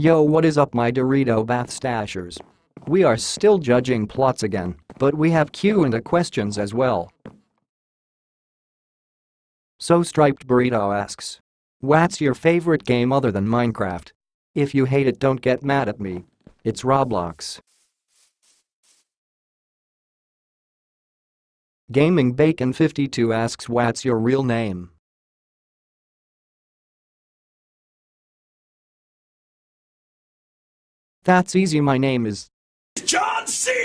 Yo what is up my Dorito bath stashers? We are still judging plots again, but we have Q and A questions as well. So Striped Burrito asks. What's your favorite game other than Minecraft? If you hate it don't get mad at me. It's Roblox. Gaming Bacon 52 asks what's your real name? That's easy my name is John C.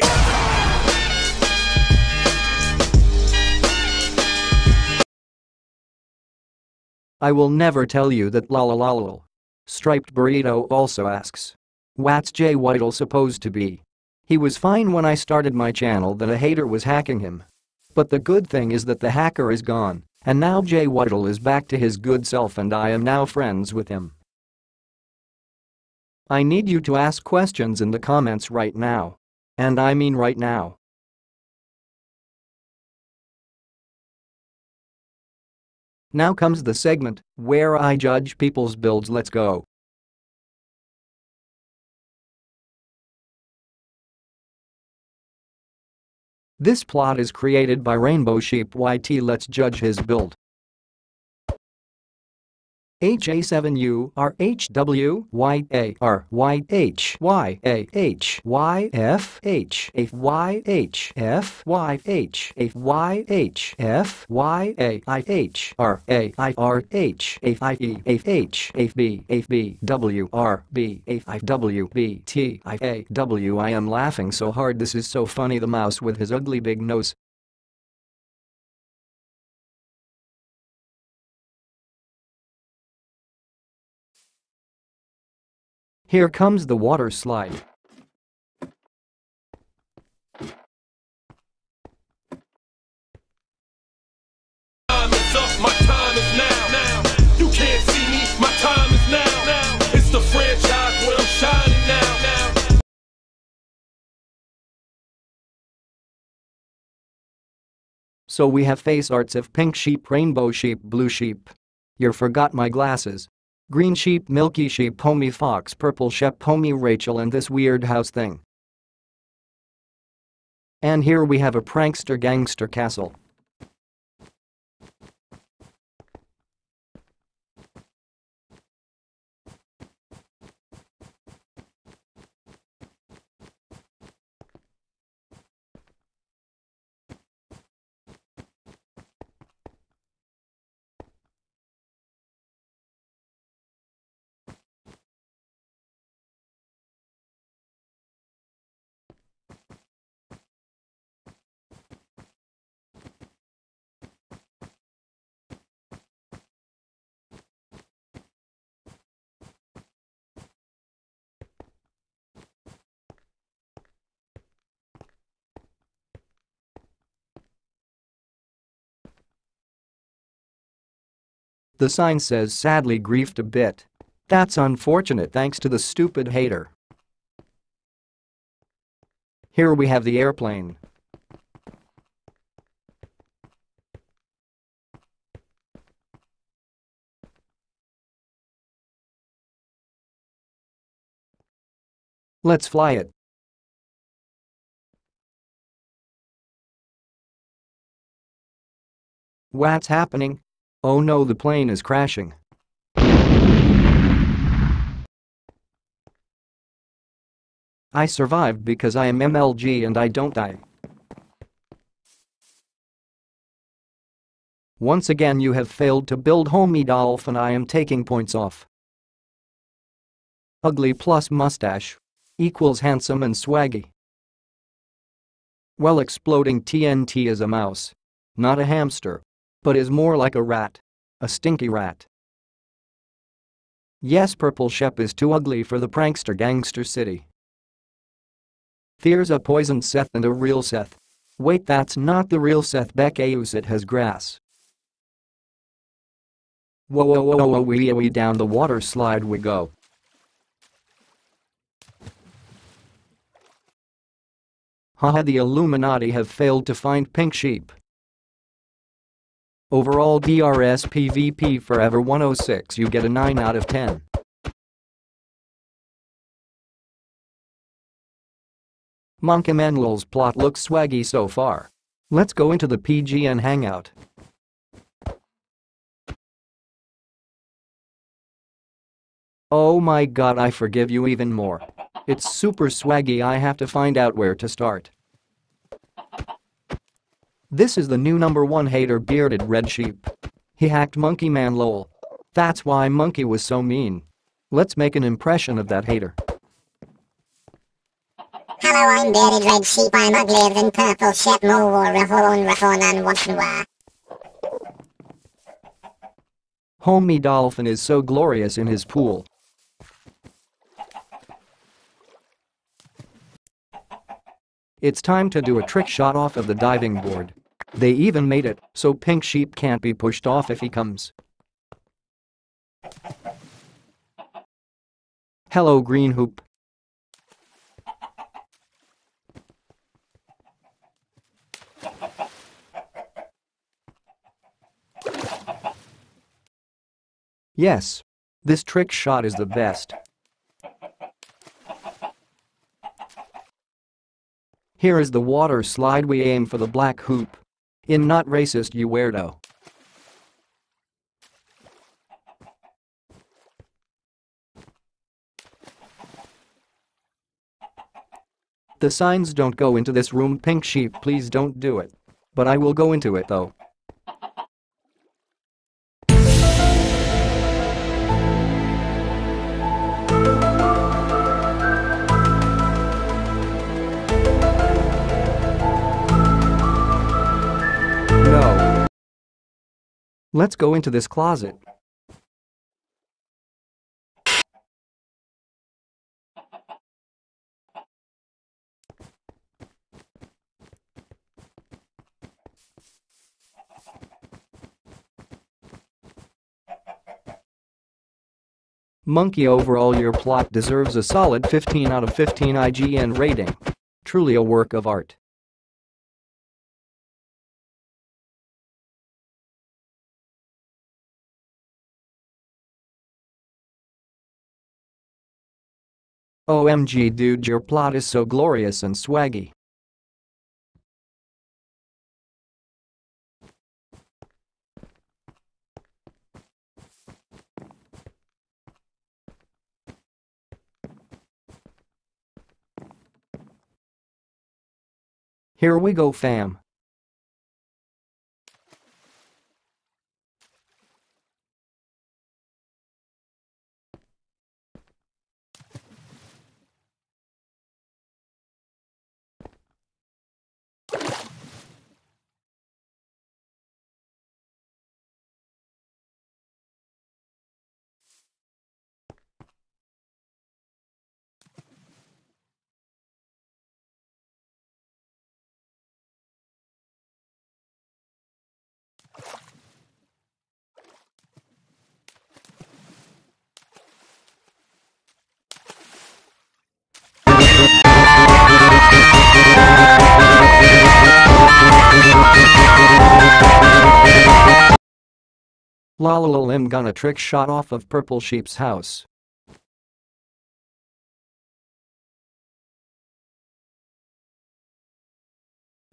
I will never tell you that lol. Striped Burrito also asks. What's Jay Whittle supposed to be? He was fine when I started my channel that a hater was hacking him. But the good thing is that the hacker is gone, and now Jay Whittle is back to his good self and I am now friends with him. I need you to ask questions in the comments right now. And I mean right now. Now comes the segment where I judge people's builds let's go. This plot is created by Rainbow Sheep YT let's judge his build. HA7U R HW Y A R Y H Y A H Y F H A Y H F Y H A Y H F Y A I H R A I R H A I E A H A B A B W R B A I W B T I A W I am laughing so hard this is so funny the mouse with his ugly big nose where comes the water now. So we have face arts of pink sheep, rainbow sheep, blue sheep. You forgot my glasses. Green sheep, milky sheep, homie fox, purple sheep, homie Rachel and this weird house thing. And here we have a prankster gangster castle. The sign says sadly griefed a bit. That's unfortunate thanks to the stupid hater. Here we have the airplane. Let's fly it. What's happening? Oh no the plane is crashing. I survived because I am MLG and I don't die. Once again you have failed to build homie Dolph and I am taking points off. Ugly plus mustache equals handsome and swaggy. Well exploding TNT is a mouse. Not a hamster. But is more like a rat. A stinky rat. Yes Purple Shep is too ugly for the prankster gangster city. There's a poisoned Seth and a real Seth. Wait that's not the real Seth Beckeus it has grass. Whoa whoa whoa whoa wee wee down the water slide we go. Haha the Illuminati have failed to find pink sheep. Overall DRS PVP Forever 106 you get a 9 out of 10. Monkey Man lol's plot looks swaggy so far. Let's go into the PGN hangout. Oh my god I forgive you even more. It's super swaggy I have to find out where to start. This is the new number one hater bearded red sheep. He hacked Monkey Man lol. That's why Monkey was so mean. Let's make an impression of that hater. Hello, I'm bearded red sheep. I'm uglier than purple shep more rahon rahon and washnwa. Homie Dolphin is so glorious in his pool. It's time to do a trick shot off of the diving board. They even made it so Pink Sheep can't be pushed off if he comes. Hello Green Hoop. Yes. This trick shot is the best. Here is the water slide we aim for the black hoop. In not racist you weirdo. The signs don't go into this room pink sheep please don't do it. But I will go into it though. Let's go into this closet. Monkey overall your plot deserves a solid 15 out of 15 IGN rating. Truly a work of art. OMG dude your plot is so glorious and swaggy. Here we go fam. Lalalim gonna trick shot off of Purple Sheep's house.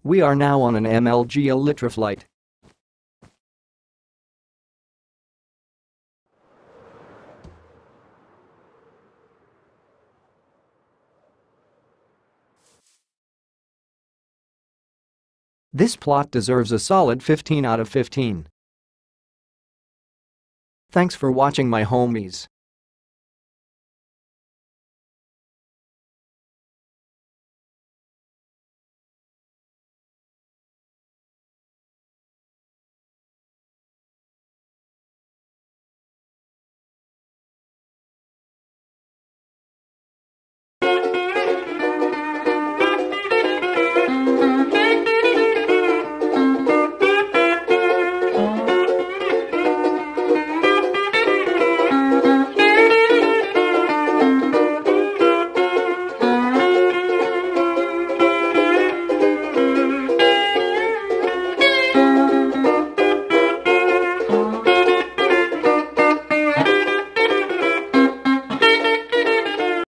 We are now on an MLG Elytra flight. This plot deserves a solid 15 out of 15. Thanks for watching my homies.